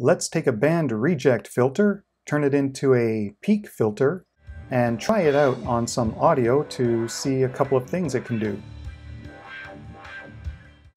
let's take a band reject filter, turn it into a peak filter, and try it out on some audio to see a couple of things it can do.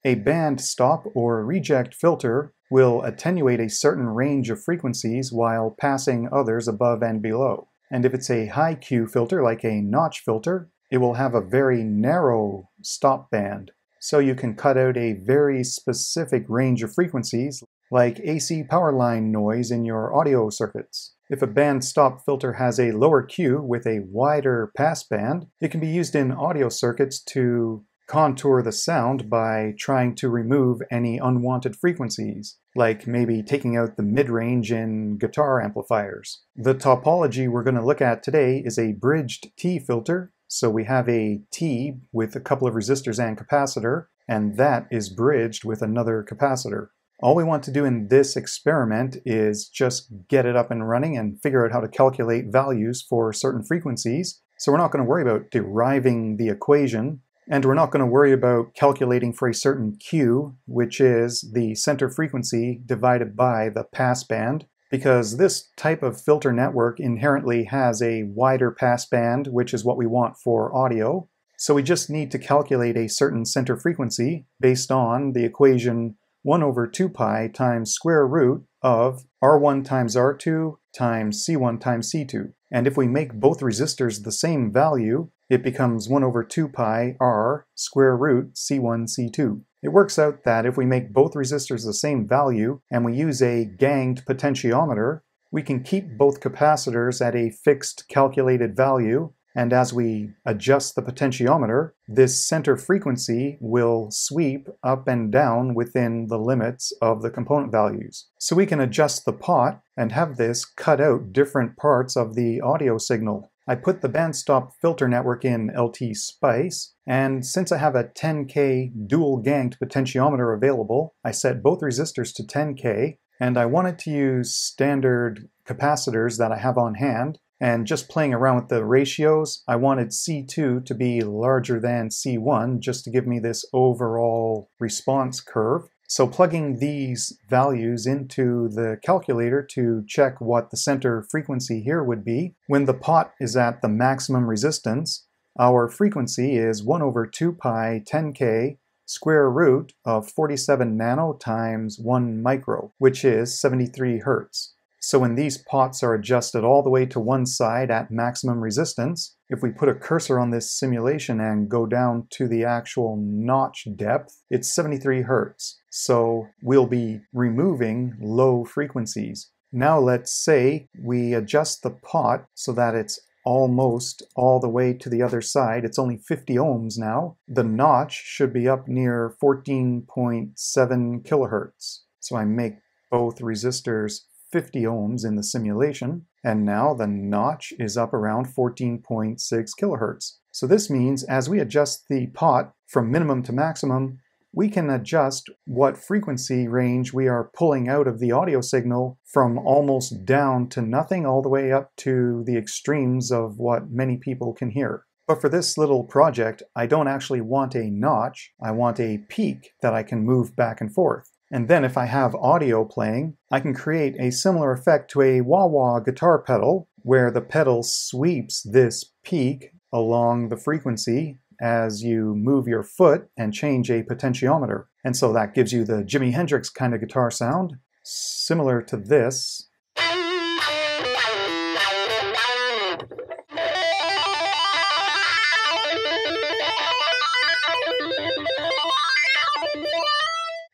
A band stop or reject filter will attenuate a certain range of frequencies while passing others above and below. And if it's a high Q filter like a notch filter, it will have a very narrow stop band. So you can cut out a very specific range of frequencies like AC power line noise in your audio circuits. If a band stop filter has a lower Q with a wider pass band, it can be used in audio circuits to contour the sound by trying to remove any unwanted frequencies, like maybe taking out the mid-range in guitar amplifiers. The topology we're going to look at today is a bridged T filter, so we have a T with a couple of resistors and capacitor, and that is bridged with another capacitor. All we want to do in this experiment is just get it up and running and figure out how to calculate values for certain frequencies. So we're not going to worry about deriving the equation, and we're not going to worry about calculating for a certain Q, which is the center frequency divided by the passband, because this type of filter network inherently has a wider passband, which is what we want for audio. So we just need to calculate a certain center frequency based on the equation 1 over 2 pi times square root of R1 times R2 times C1 times C2. And if we make both resistors the same value, it becomes 1 over 2 pi R square root C1 C2. It works out that if we make both resistors the same value and we use a ganged potentiometer, we can keep both capacitors at a fixed calculated value and as we adjust the potentiometer, this center frequency will sweep up and down within the limits of the component values. So we can adjust the pot and have this cut out different parts of the audio signal. I put the bandstop filter network in LT Spice, and since I have a 10K dual ganged potentiometer available, I set both resistors to 10K, and I wanted to use standard capacitors that I have on hand, and just playing around with the ratios, I wanted C2 to be larger than C1 just to give me this overall response curve. So plugging these values into the calculator to check what the center frequency here would be, when the pot is at the maximum resistance, our frequency is 1 over 2 pi 10k square root of 47 nano times 1 micro, which is 73 hertz. So when these pots are adjusted all the way to one side at maximum resistance, if we put a cursor on this simulation and go down to the actual notch depth, it's 73 hertz. So we'll be removing low frequencies. Now let's say we adjust the pot so that it's almost all the way to the other side. It's only 50 ohms now. The notch should be up near 14.7 kilohertz. So I make both resistors 50 ohms in the simulation, and now the notch is up around 14.6 kilohertz. So this means as we adjust the pot from minimum to maximum, we can adjust what frequency range we are pulling out of the audio signal from almost down to nothing all the way up to the extremes of what many people can hear. But for this little project, I don't actually want a notch, I want a peak that I can move back and forth. And then if I have audio playing, I can create a similar effect to a wah-wah guitar pedal, where the pedal sweeps this peak along the frequency as you move your foot and change a potentiometer. And so that gives you the Jimi Hendrix kind of guitar sound, similar to this.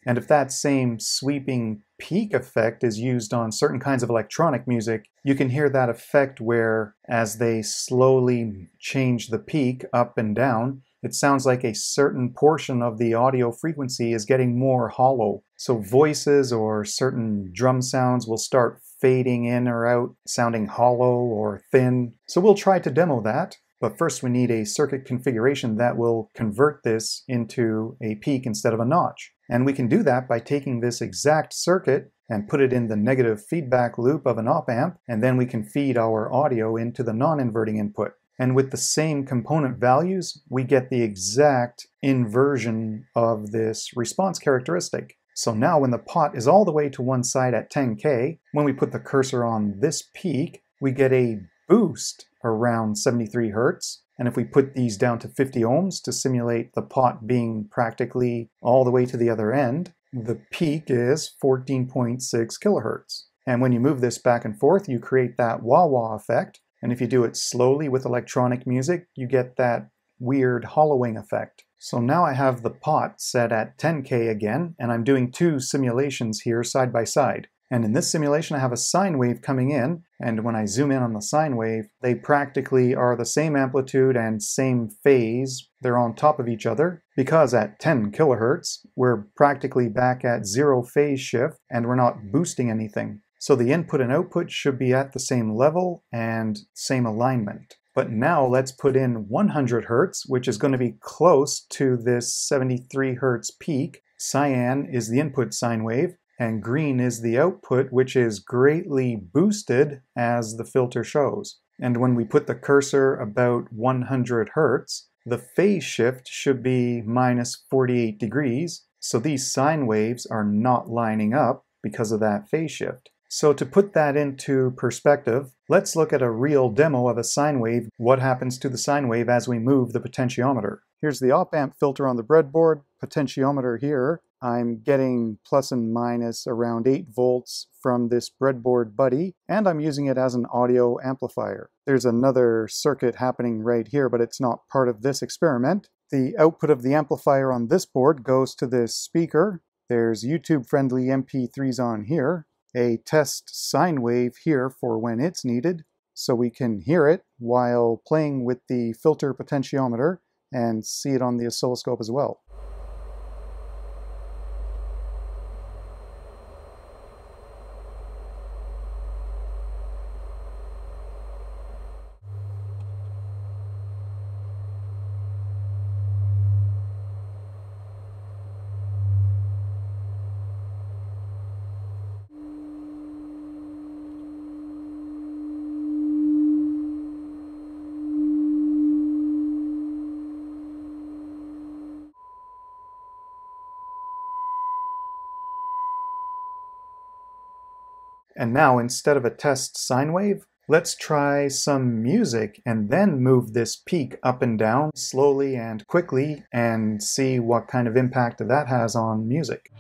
And if that same sweeping peak effect is used on certain kinds of electronic music, you can hear that effect where, as they slowly change the peak up and down, it sounds like a certain portion of the audio frequency is getting more hollow. So voices or certain drum sounds will start fading in or out, sounding hollow or thin. So we'll try to demo that. But first we need a circuit configuration that will convert this into a peak instead of a notch. And we can do that by taking this exact circuit and put it in the negative feedback loop of an op amp, and then we can feed our audio into the non-inverting input. And with the same component values, we get the exact inversion of this response characteristic. So now when the pot is all the way to one side at 10K, when we put the cursor on this peak, we get a boost around 73 Hertz. And if we put these down to 50 ohms to simulate the pot being practically all the way to the other end, the peak is 14.6 kilohertz. And when you move this back and forth, you create that wah-wah effect. And if you do it slowly with electronic music, you get that weird hollowing effect. So now I have the pot set at 10K again, and I'm doing two simulations here side by side. And in this simulation, I have a sine wave coming in, and when I zoom in on the sine wave, they practically are the same amplitude and same phase. They're on top of each other, because at 10 kilohertz, we're practically back at zero phase shift, and we're not boosting anything. So the input and output should be at the same level and same alignment. But now let's put in 100 hertz, which is going to be close to this 73 hertz peak. Cyan is the input sine wave, and green is the output, which is greatly boosted as the filter shows. And when we put the cursor about 100 hertz, the phase shift should be minus 48 degrees, so these sine waves are not lining up because of that phase shift. So to put that into perspective, let's look at a real demo of a sine wave, what happens to the sine wave as we move the potentiometer. Here's the op-amp filter on the breadboard, potentiometer here. I'm getting plus and minus around 8 volts from this breadboard buddy, and I'm using it as an audio amplifier. There's another circuit happening right here, but it's not part of this experiment. The output of the amplifier on this board goes to this speaker. There's YouTube-friendly MP3s on here a test sine wave here for when it's needed, so we can hear it while playing with the filter potentiometer and see it on the oscilloscope as well. And now instead of a test sine wave, let's try some music and then move this peak up and down slowly and quickly and see what kind of impact that has on music.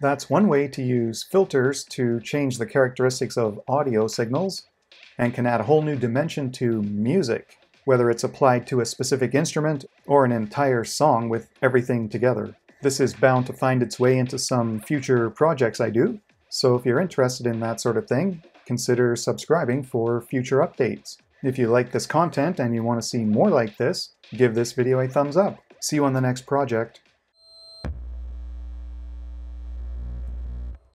That's one way to use filters to change the characteristics of audio signals and can add a whole new dimension to music, whether it's applied to a specific instrument or an entire song with everything together. This is bound to find its way into some future projects I do, so if you're interested in that sort of thing, consider subscribing for future updates. If you like this content and you want to see more like this, give this video a thumbs up. See you on the next project.